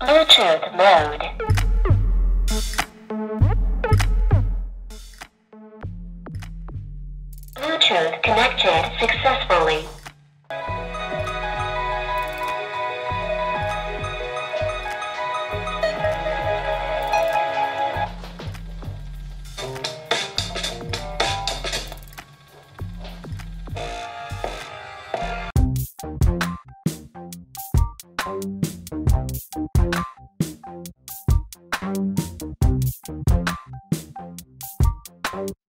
Bluetooth mode. Bluetooth connected successfully.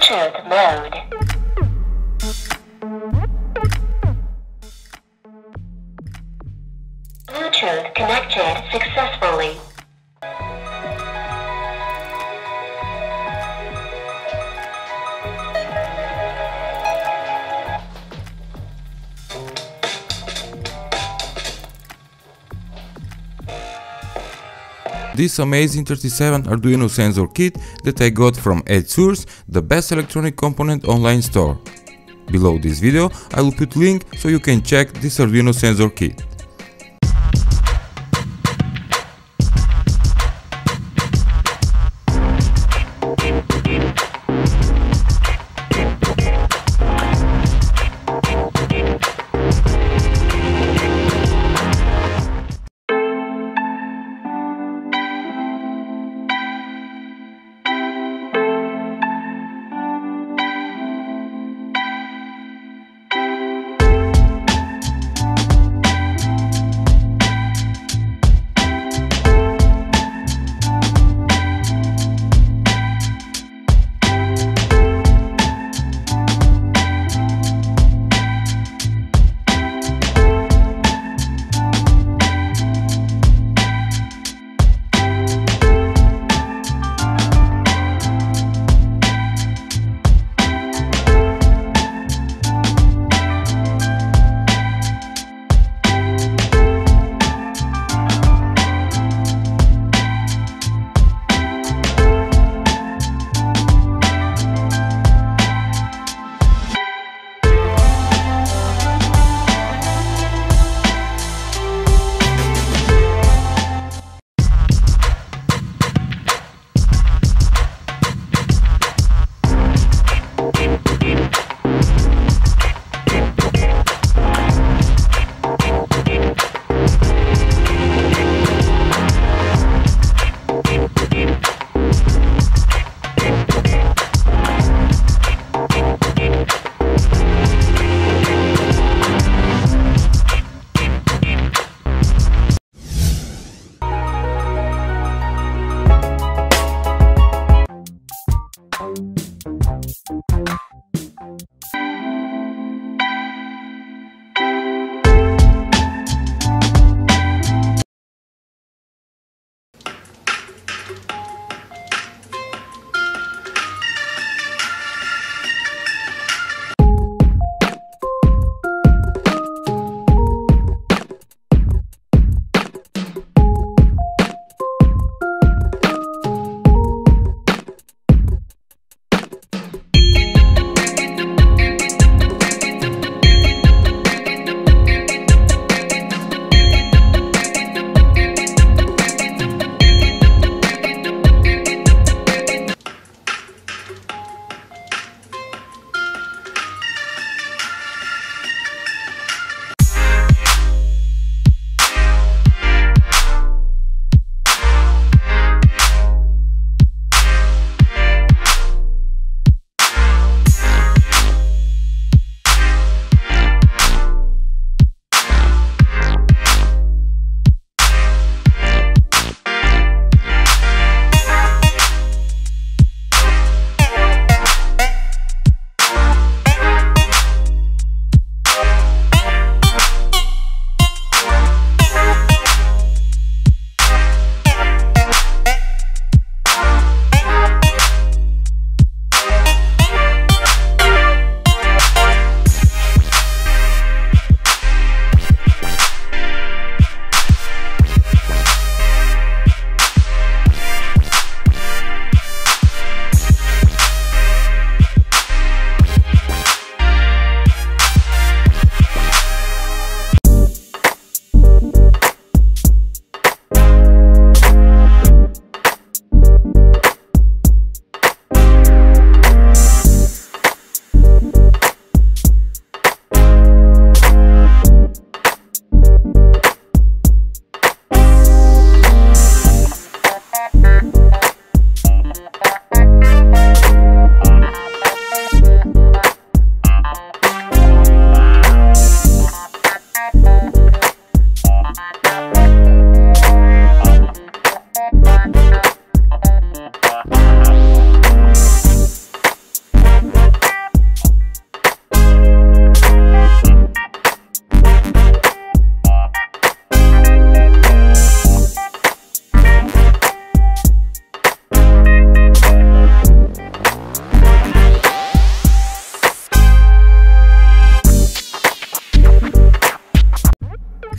Bluetooth mode. This amazing 37 Arduino sensor kit that I got from UTSource, the best electronic component online store. Below this video I will put link so you can check this Arduino sensor kit.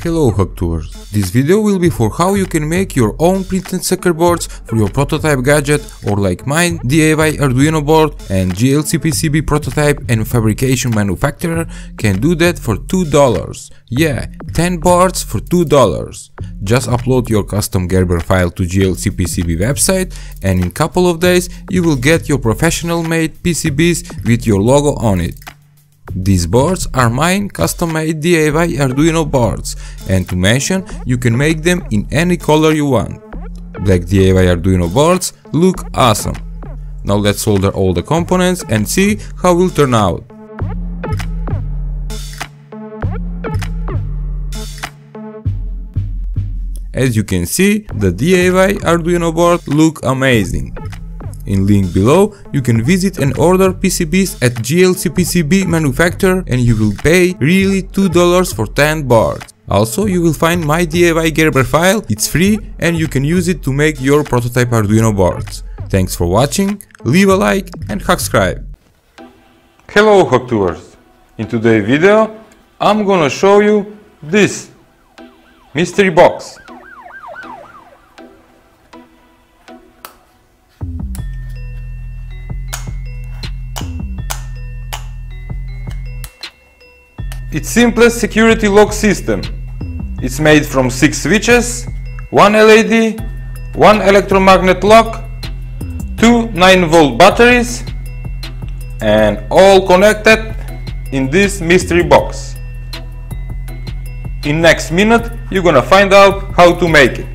Hello Hacktubers! This video will be for how you can make your own printed circuit boards for your prototype gadget or like mine DIY Arduino board and JLCPCB prototype and fabrication manufacturer can do that for $2. Yeah, 10 boards for $2. Just upload your custom Gerber file to JLCPCB website and in couple of days you will get your professional made PCBs with your logo on it. These boards are mine custom-made DIY Arduino boards and to mention you can make them in any color you want. Black DIY Arduino boards look awesome. Now let's solder all the components and see how will turn out. As you can see, the DIY Arduino board look amazing. In link below, you can visit and order PCBs at JLCPCB manufacturer and you will pay really $2 for 10 boards. Also, you will find my DIY Gerber file, it's free and you can use it to make your prototype Arduino boards. Thanks for watching, leave a like and subscribe. Hello Hacktubers! In today's video, I'm gonna show you this mystery box. It's simplest security lock system. It's made from 6 switches, 1 LED, 1 electromagnet lock, 2 9 volt batteries and all connected in this mystery box. In next minute you're gonna find out how to make it.